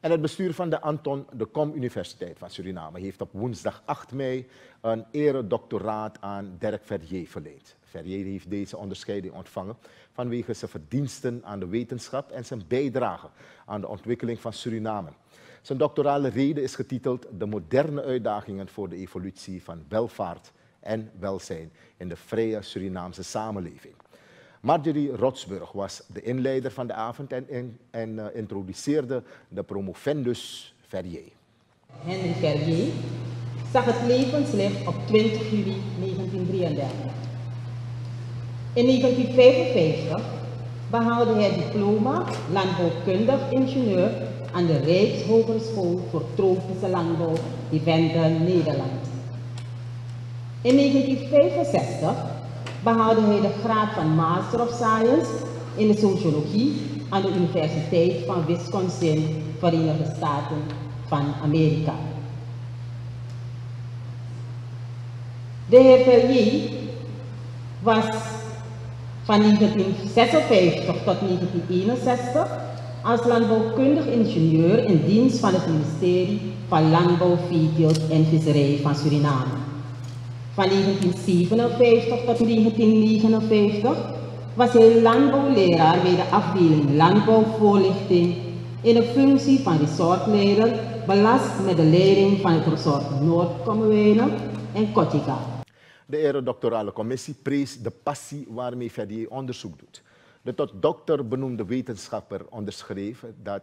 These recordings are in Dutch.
En het bestuur van de Anton de Kom Universiteit van Suriname heeft op woensdag 8 mei een eredoctoraat aan Dirk Verrier verleend. Verrier heeft deze onderscheiding ontvangen vanwege zijn verdiensten aan de wetenschap en zijn bijdrage aan de ontwikkeling van Suriname. Zijn doctorale reden is getiteld De moderne uitdagingen voor de evolutie van welvaart en welzijn in de vrije Surinaamse samenleving. Marjorie Rotsburg was de inleider van de avond en, en uh, introduceerde de promovendus Verrier. Henry Verrier zag het levenslicht op 20 juli 1933. In 1955 behaalde hij diploma landbouwkundig ingenieur aan de Rijkshogeschool voor Tropische Landbouw Deventer, Nederland. In 1965 behaalde hij de graad van Master of Science in de sociologie aan de Universiteit van Wisconsin, Verenigde Staten van Amerika. De heer Verrier was van 1956 tot 1961 als landbouwkundig ingenieur in dienst van het ministerie van Landbouw, Veeteelt en Visserij van Suriname. Van 1957 tot 1959 was hij landbouwleraar bij de afdeling Landbouwvoorlichting in de functie van resortleider, belast met de leiding van het resort Noord-Kommerwijnen en Kotika. De eredoctorale commissie prees de passie waarmee Verdier onderzoek doet. De tot dokter benoemde wetenschapper onderschreef dat,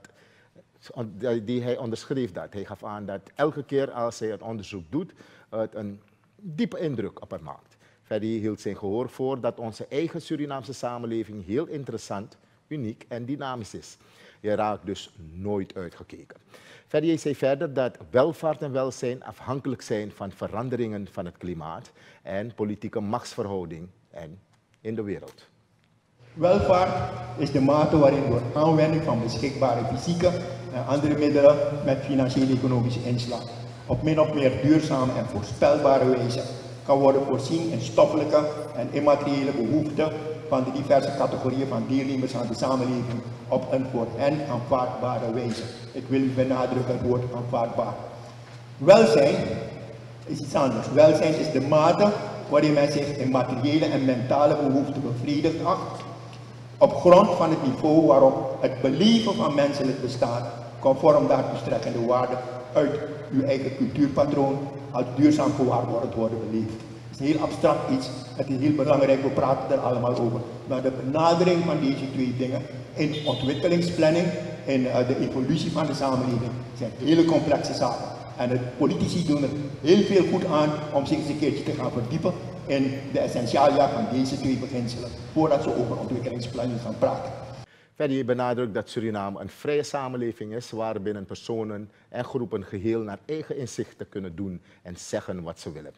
die hij onderschreef dat. Hij gaf aan dat elke keer als hij het onderzoek doet, het een diepe indruk op hem maakt. Verdier hield zijn gehoor voor dat onze eigen Surinaamse samenleving heel interessant, uniek en dynamisch is. Je raakt dus nooit uitgekeken. Verdier zei verder dat welvaart en welzijn afhankelijk zijn van veranderingen van het klimaat en politieke machtsverhouding en in de wereld. Welvaart is de mate waarin door aanwending van beschikbare fysieke en andere middelen met financiële economische inslag op min of meer duurzame en voorspelbare wijze kan worden voorzien in stoffelijke en immateriële behoeften van de diverse categorieën van deelnemers aan de samenleving op een voor hen aanvaardbare wijze. Ik wil benadrukken het woord aanvaardbaar. Welzijn is iets anders. Welzijn is de mate waarin men zich in materiële en mentale behoeften bevredigd acht op grond van het niveau waarop het beleven van menselijk bestaan conform daartoe strekkende waarden uit uw eigen cultuurpatroon als duurzaam gewaarborgd worden beleefd. Het is een heel abstract iets, het is heel belangrijk, we praten er allemaal over. Maar de benadering van deze twee dingen in ontwikkelingsplanning, in uh, de evolutie van de samenleving, zijn hele complexe zaken. En de politici doen er heel veel goed aan om zich eens een keertje te gaan verdiepen in de essentialia van deze twee beginselen, voordat ze over ontwikkelingsplanning gaan praten. Verder benadrukt dat Suriname een vrije samenleving is waarbinnen personen en groepen geheel naar eigen inzichten kunnen doen en zeggen wat ze willen.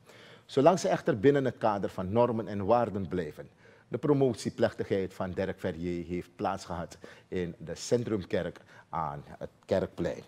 Zolang ze echter binnen het kader van normen en waarden blijven. De promotieplechtigheid van Dirk Verrier heeft plaatsgehad in de Centrumkerk aan het Kerkplein.